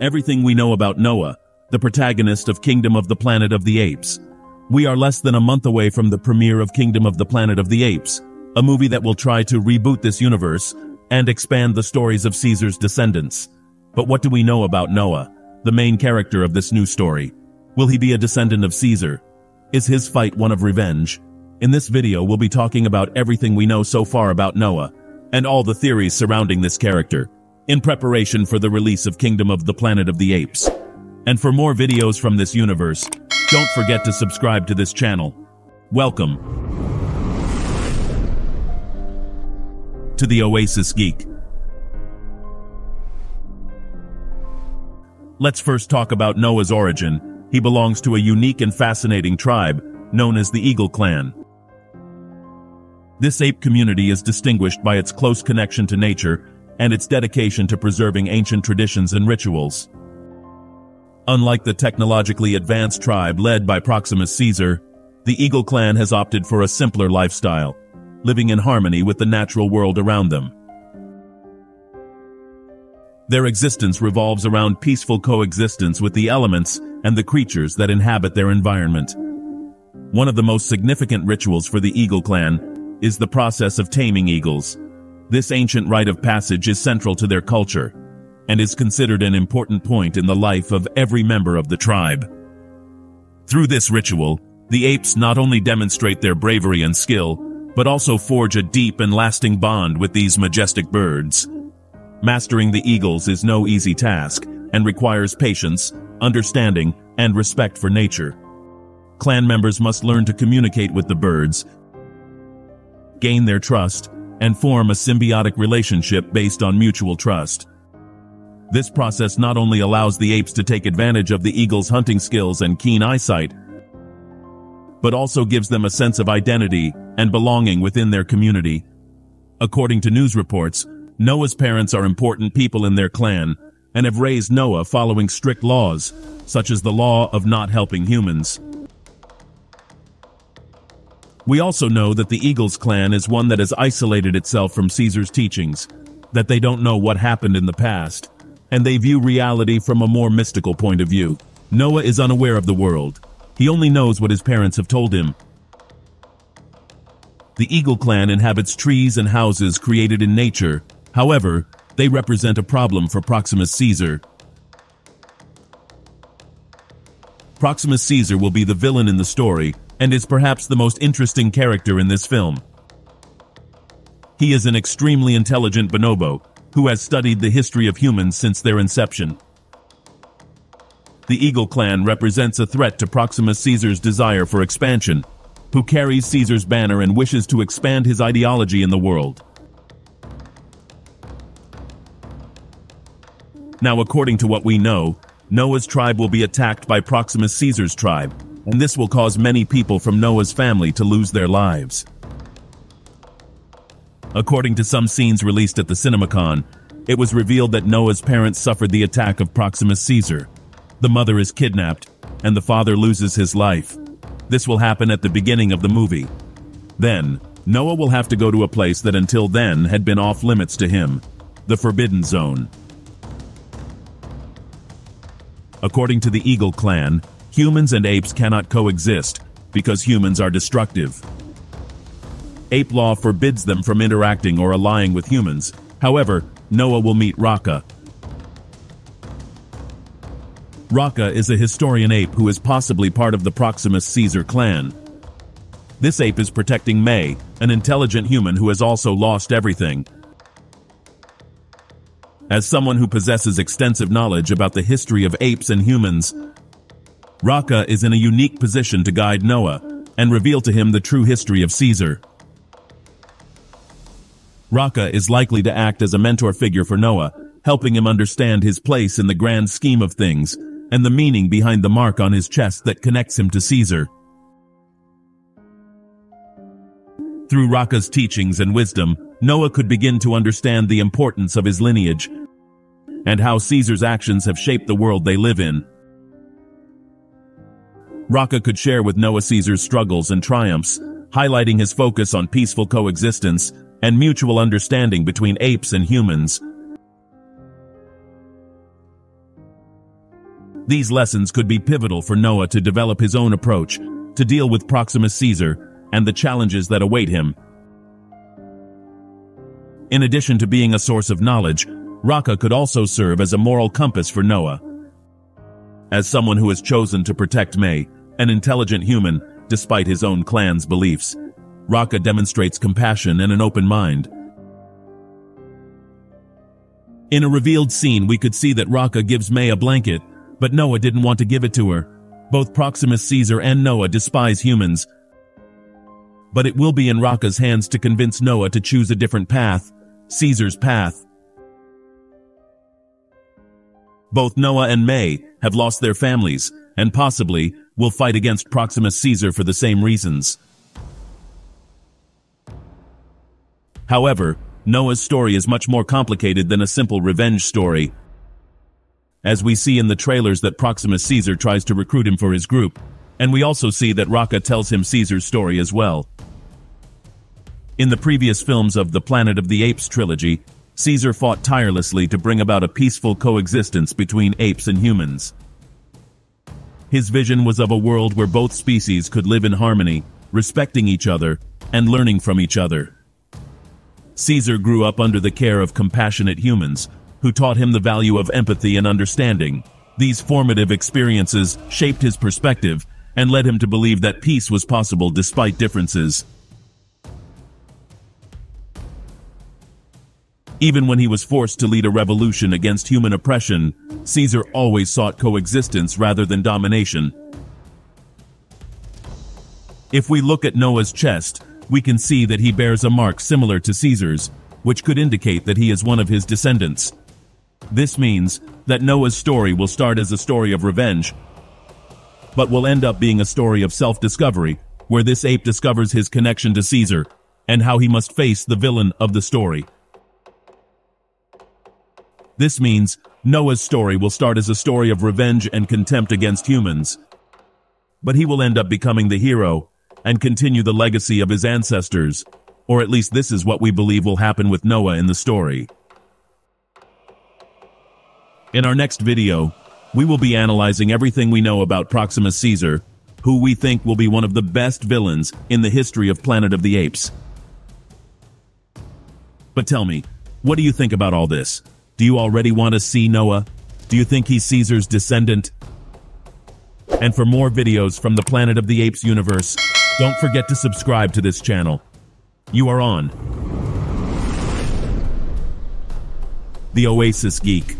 everything we know about Noa, the protagonist of Kingdom of the Planet of the Apes. We are less than a month away from the premiere of Kingdom of the Planet of the Apes, a movie that will try to reboot this universe and expand the stories of Caesar's descendants. But what do we know about Noa, the main character of this new story? Will he be a descendant of Caesar? Is his fight one of revenge? In this video, we'll be talking about everything we know so far about Noa, and all the theories surrounding this character, in preparation for the release of Kingdom of the Planet of the Apes. And for more videos from this universe, don't forget to subscribe to this channel. Welcome to the Oasis Geek. Let's first talk about Noa's origin. He belongs to a unique and fascinating tribe known as the Eagle Clan. This ape community is distinguished by its close connection to nature and its dedication to preserving ancient traditions and rituals. Unlike the technologically advanced tribe led by Proximus Caesar, the Eagle clan has opted for a simpler lifestyle, living in harmony with the natural world around them. Their existence revolves around peaceful coexistence with the elements and the creatures that inhabit their environment. One of the most significant rituals for the Eagle clan is the process of taming eagles. This ancient rite of passage is central to their culture and is considered an important point in the life of every member of the tribe. Through this ritual, the apes not only demonstrate their bravery and skill, but also forge a deep and lasting bond with these majestic birds. Mastering the eagles is no easy task and requires patience, understanding, and respect for nature. Clan members must learn to communicate with the birds, gain their trust, and form a symbiotic relationship based on mutual trust. This process not only allows the apes to take advantage of the eagle's hunting skills and keen eyesight, but also gives them a sense of identity and belonging within their community. According to news reports, Noa's parents are important people in their clan and have raised Noa following strict laws, such as the law of not helping humans. We also know that the Eagles clan is one that has isolated itself from Caesar's teachings, that they don't know what happened in the past, and they view reality from a more mystical point of view. Noa is unaware of the world. He only knows what his parents have told him. The Eagle clan inhabits trees and houses created in nature. However, they represent a problem for Proximus Caesar. Proximus Caesar will be the villain in the story and is perhaps the most interesting character in this film. He is an extremely intelligent bonobo who has studied the history of humans since their inception. The Eagle clan represents a threat to Proximus Caesar's desire for expansion, who carries Caesar's banner and wishes to expand his ideology in the world. Now according to what we know, Noa's tribe will be attacked by Proximus Caesar's tribe, and this will cause many people from Noa's family to lose their lives. According to some scenes released at the CinemaCon, it was revealed that Noa's parents suffered the attack of Proximus Caesar. The mother is kidnapped, and the father loses his life. This will happen at the beginning of the movie. Then, Noa will have to go to a place that until then had been off limits to him, the Forbidden Zone. According to the Eagle clan, humans and apes cannot coexist because humans are destructive. Ape law forbids them from interacting or allying with humans. However, Noa will meet Raka. Raka is a historian ape who is possibly part of the Proximus Caesar clan. This ape is protecting Mae, an intelligent human who has also lost everything. As someone who possesses extensive knowledge about the history of apes and humans, Raka is in a unique position to guide Noa and reveal to him the true history of Caesar. Raka is likely to act as a mentor figure for Noa, helping him understand his place in the grand scheme of things and the meaning behind the mark on his chest that connects him to Caesar. Through Raka's teachings and wisdom, Noa could begin to understand the importance of his lineage and how Caesar's actions have shaped the world they live in. Raka could share with Noa Caesar's struggles and triumphs, highlighting his focus on peaceful coexistence and mutual understanding between apes and humans. These lessons could be pivotal for Noa to develop his own approach, to deal with Proximus Caesar, and the challenges that await him. In addition to being a source of knowledge, Raka could also serve as a moral compass for Noa. As someone who has chosen to protect Mae, an intelligent human, despite his own clan's beliefs, Raka demonstrates compassion and an open mind. In a revealed scene, we could see that Raka gives Mae a blanket, but Noa didn't want to give it to her. Both Proximus Caesar and Noa despise humans. But it will be in Raka's hands to convince Noa to choose a different path, Caesar's path. Both Noa and Mae have lost their families, and possibly will fight against Proximus Caesar for the same reasons. However, Noa's story is much more complicated than a simple revenge story. As we see in the trailers that Proximus Caesar tries to recruit him for his group, and we also see that Raka tells him Caesar's story as well. In the previous films of the Planet of the Apes trilogy, Caesar fought tirelessly to bring about a peaceful coexistence between apes and humans. His vision was of a world where both species could live in harmony, respecting each other, and learning from each other. Caesar grew up under the care of compassionate humans, who taught him the value of empathy and understanding. These formative experiences shaped his perspective and led him to believe that peace was possible despite differences. Even when he was forced to lead a revolution against human oppression, Caesar always sought coexistence rather than domination. If we look at Noa's chest, we can see that he bears a mark similar to Caesar's, which could indicate that he is one of his descendants. This means that Noa's story will start as a story of revenge, but will end up being a story of self-discovery, where this ape discovers his connection to Caesar, and how he must face the villain of the story. This means Noa's story will start as a story of revenge and contempt against humans. But he will end up becoming the hero and continue the legacy of his ancestors, or at least this is what we believe will happen with Noa in the story. In our next video, we will be analyzing everything we know about Proximus Caesar, who we think will be one of the best villains in the history of Planet of the Apes. But tell me, what do you think about all this? Do you already want to see Noa? Do you think he's Caesar's descendant? And for more videos from the Planet of the Apes universe, don't forget to subscribe to this channel. You are on. The Oasis Geek.